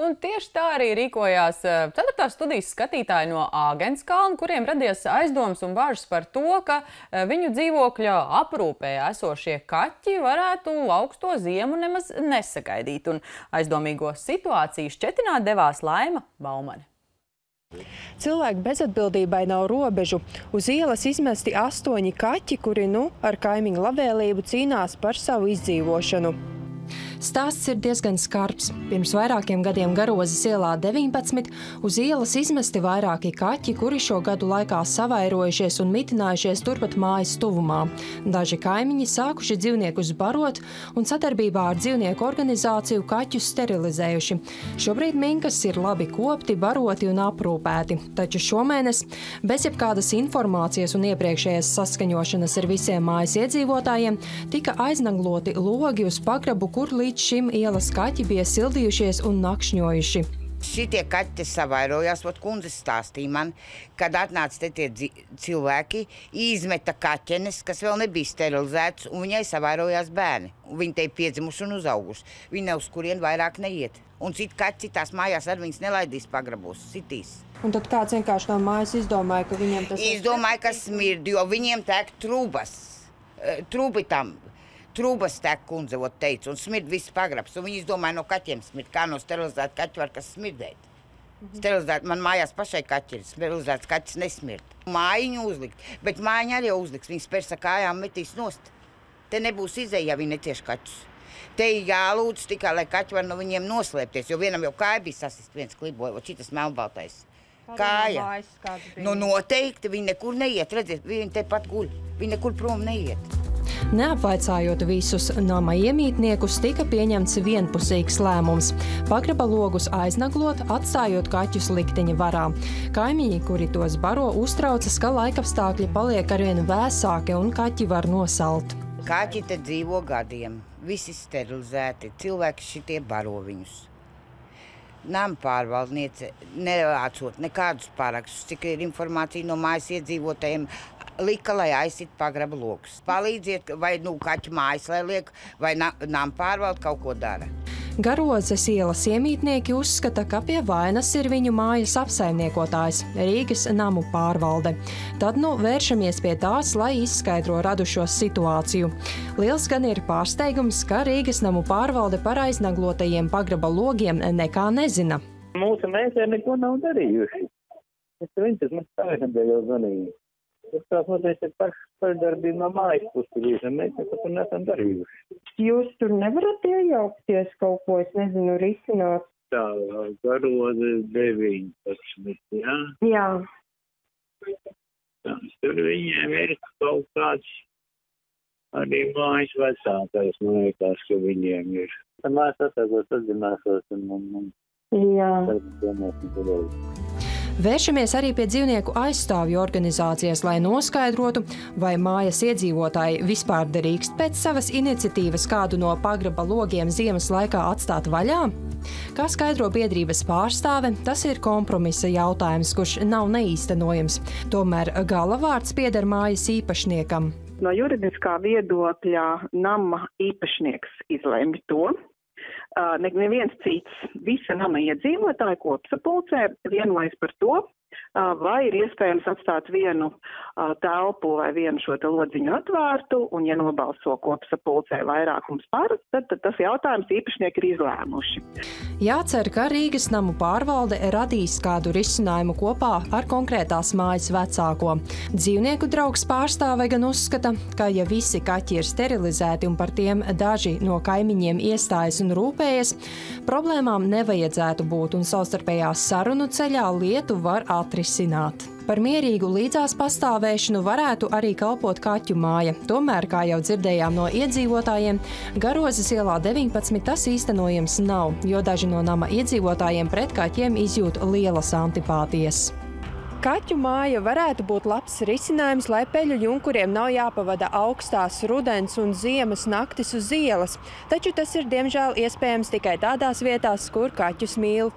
Un tieši tā arī rīkojās 4. studijas skatītāji no Āgenskalna, kuriem radies aizdoms un bažas par to, ka viņu dzīvokļa aprūpē esošie kaķi varētu augsto ziemu nemaz nesagaidīt. Un aizdomīgo situāciju šķetināt devās Laima Baumane. Cilvēku bezatbildībai nav robežu. Uz ielas izmesti astoņi kaķi, kuri nu ar kaimiņu labvēlību cīnās par savu izdzīvošanu. Stāsts ir diezgan skarbs. Pirms vairākiem gadiem Garozes ielā 19 uz ielas izmesti vairāki kaķi, kuri šo gadu laikā savairojušies un mitinājušies turpat mājas tuvumā. Daži kaimiņi sākuši dzīvniekus barot un sadarbībā ar dzīvnieku organizāciju kaķus sterilizējuši. Šobrīd minkas ir labi kopti, baroti un aprūpēti, taču šomēnes bez jebkādas informācijas un iepriekšējas saskaņošanas ar visiem mājas iedzīvotājiem tika aiznagloti logi uz pagrabu, kur līdz Līdz šim ielas kaķi bija sildījušies un nakšņojuši. Šitie kaķi savairojās, ot kundze stāstīja man, kad atnāca te tie cilvēki, izmeta kaķenes, kas vēl nebija sterilizētas, un viņai savairojās bērni. Viņi te ir piedzimuši un uzauguši. Viņi ne uz kurien vairāk neiet. Un citi kaķi citās mājās ar viņas nelaidīs pagrabos, sitīs. Un tad kāds vienkārši no mājas izdomāja, ka viņiem tas ir? Izdomāja, ka smird, jo viņiem tek trūbas. Eh, trūbi tam trūbas tek kundze teica, un smird viss pagrabs. Un viņi izdomāja no kaķiem smird, kā no sterilizēta kaķa var kas smirdēt. -hmm. Sterilizēt, man mājās pašai kaķi ir, sterilizēts kaķis nesmird. Mājiņu uzlikt, bet mājiņa arī uzliks, viņas persa kājām metīs nost. Te nebūs izēja, ja viņi necieš kaķus. Te ir jālūdz tikai, lai kaķi var no viņiem noslēpties, jo vienam jau kāja bija sasist, viens kliboja, o šitas melnbaltais. Kāja. Nu, noteikti viņi nekur neiet, redziet, viņi te pat guļ, viņi nekur prom neiet. Neapvaicājot visus nama iemītniekus, tika pieņemts vienpusīgs lēmums - pagraba logus aiznaglot, atstājot kaķus likteņa varā. Kaimiņi, kuri tos baro, uztraucas, ka laikapstākļi paliek arvien vēsāki un kaķi var nosalt. Kaķi te dzīvo gadiem, visi sterilizēti, cilvēki šitie baro viņus. Nama pārvaldniece nevācot nekādus parakstus, cik ir informācija no mājas iedzīvotājiem, lika, lai aizsit pagraba lokus. Palīdziet, vai nu kaķu mājas, lai liek, vai nama pārvalde kaut ko dara. Garozes ielas iemītnieki uzskata, ka pie vainas ir viņu mājas apsaimniekotājs Rīgas namu pārvalde. Tad nu vēršamies pie tās, lai izskaidro radušo situāciju. Liels gan ir pārsteigums, ka Rīgas namu pārvalde par aiznaglotajiem pagraba logiem nekā nezina. Mūsu mēsēji neko nav darījuši. Es viņus mēs tā nedēļ jau zvanīju. Tas tās noteikti ir pašas pašdarbība no mājas un mēs neko tur nesam darījuši. Jūs tur nevarat iejaukties kaut ko, es nezinu, risināt? Tā, garoze 19, jā? Jā. Tā, tur viņiem ir kaut kāds arī mājas vecākais, man liekas, ka viņiem ir. Tā mājas vecākos atzinās un, un, un. Jā. Tad Vēršamies arī pie dzīvnieku aizstāvju organizācijas, lai noskaidrotu, vai mājas iedzīvotāji vispār drīkst pēc savas iniciatīvas kādu no pagraba logiem ziemas laikā atstāt vaļā. Kā skaidro biedrības pārstāve, tas ir kompromisa jautājums, kurš nav neīstenojams. Tomēr galavārds pieder mājas īpašniekam. No juridiskā viedokļa nama īpašnieks izlemj to, neviens cits. Visa nama iedzīvotāja kopsapulcē vienojas par to, vai ir iespējams atstāt vienu telpu vai vienu šo te lodziņu atvērtu, un ja nobalso kopsapulcē vairākums par, tad, tad tas jautājums īpašnieki ir izlēmuši. Jācer, ka Rīgas namu pārvalde radīs kādu risinājumu kopā ar konkrētās mājas vecāko. Dzīvnieku draugs pārstāve gan uzskata, ka ja visi kaķi ir sterilizēti un par tiem daži no kaimiņiem iestājas un rūpējas, problēmām nevajadzētu būt un savstarpējās sarunu ceļā lietu var atrast atrisināt. Par mierīgu līdzās pastāvēšanu varētu arī kalpot kaķu māja. Tomēr, kā jau dzirdējām no iedzīvotājiem, Garozes ielā 19 tas īstenojams nav, jo daži no nama iedzīvotājiem pret kaķiem izjūt lielas antipātijas. Kaķu māja varētu būt labs risinājums, lai peļu junkuriem nav jāpavada augstās rudens un ziemas naktis uz ielas. Taču tas ir diemžēl iespējams tikai tādās vietās, kur kaķus mīl.